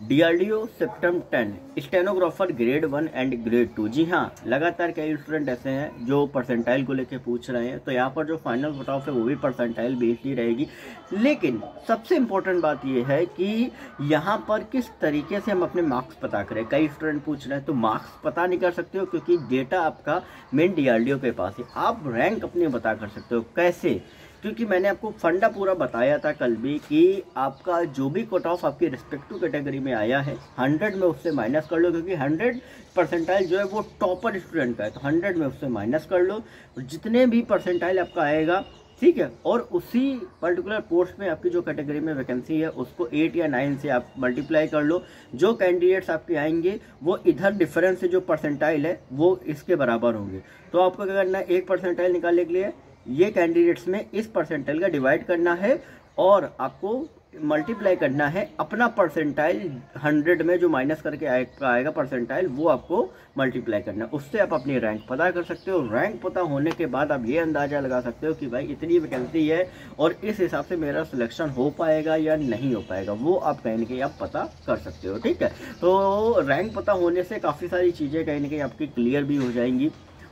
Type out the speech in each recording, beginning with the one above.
DRDO CEPTAM ten, stenographer grade one and grade two. जी हाँ लगातार कई स्टूडेंट ऐसे हैं जो परसेंटाइल को लेके पूछ रहे हैं तो यहाँ पर जो फाइनल कट है वो भी परसेंटाइल बेस्ड ही रहेगी। लेकिन सबसे इम्पोर्टेंट बात ये है कि यहाँ पर किस तरीके से हम अपने मार्क्स पता करें? कई स्टूडेंट पूछ रहे हैं तो मार्क्स पता नहीं कर सकते हो क्योंकि डेटा आपका मेन डीआरडीओ के पास है। आप रैंक अपने बता कर सकते हो कैसे? क्योंकि मैंने आपको फंडा पूरा बताया था कल भी कि आपका जो भी कट ऑफ़ आपकी रिस्पेक्टिव कैटेगरी में आया है हंड्रेड में उससे माइनस कर लो, क्योंकि हंड्रेड परसेंटाइल जो है वो टॉपर स्टूडेंट का है तो हंड्रेड में उससे माइनस कर लो। जितने भी परसेंटाइल आपका आएगा, ठीक है, और उसी पर्टिकुलर पोस्ट में आपकी जो कैटेगरी में वैकेंसी है, उसको एट या नाइन से आप मल्टीप्लाई कर लो। जो कैंडिडेट्स आपके आएँगे, वो इधर डिफरेंस से जो परसेंटाइल है, वो इसके बराबर होंगे। तो आपको क्या करना है, एक परसेंटाइल निकालने के लिए ये कैंडिडेट्स में इस परसेंटाइल का डिवाइड करना है और आपको मल्टीप्लाई करना है अपना परसेंटाइल हंड्रेड में जो माइनस करके आएगा परसेंटाइल वो आपको मल्टीप्लाई करना है। उससे आप अपनी रैंक पता कर सकते हो। रैंक पता होने के बाद आप ये अंदाज़ा लगा सकते हो कि भाई इतनी वैकेंसी है और इस हिसाब से मेरा सिलेक्शन हो पाएगा या नहीं हो पाएगा, वो आप कहीं ना कहीं आप पता कर सकते हो, ठीक है? तो रैंक पता होने से काफ़ी सारी चीज़ें कहीं ना कहीं आपकी क्लियर भी हो जाएँगी।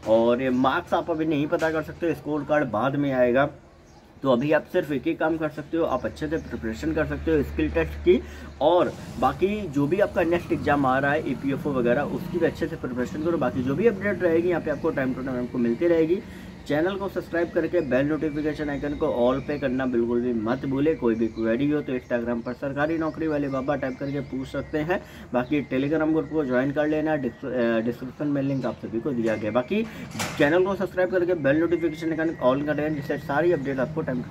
और ये मार्क्स आप अभी नहीं पता कर सकते स्कोर कार्ड बाद में आएगा। तो अभी आप सिर्फ़ एक ही काम कर सकते हो, आप अच्छे से प्रिपरेशन कर सकते हो स्किल टेस्ट की। और बाकी जो भी आपका नेक्स्ट एग्ज़ाम आ रहा है ई वगैरह, उसकी भी अच्छे से प्रिपरेशन करो। बाकी जो भी अपडेट रहेगी, यहाँ पे आपको टाइम टू टाइम आपको मिलती रहेगी। चैनल को सब्सक्राइब करके बेल नोटिफिकेशन आइकन को ऑल पे करना बिल्कुल भी मत भूले। कोई भी क्वेरी हो तो इंस्टाग्राम पर सरकारी नौकरी वाले बाबा टाइप करके पूछ सकते हैं। बाकी टेलीग्राम ग्रुप को ज्वाइन कर लेना। डिस्क्रिप्शन में लिंक आप सभी को दिया गया। बाकी चैनल को सब्सक्राइब करके बेल नोटिफिकेशन आइकन ऑल कर लेना, जिससे सारी अपडेट आपको टाइम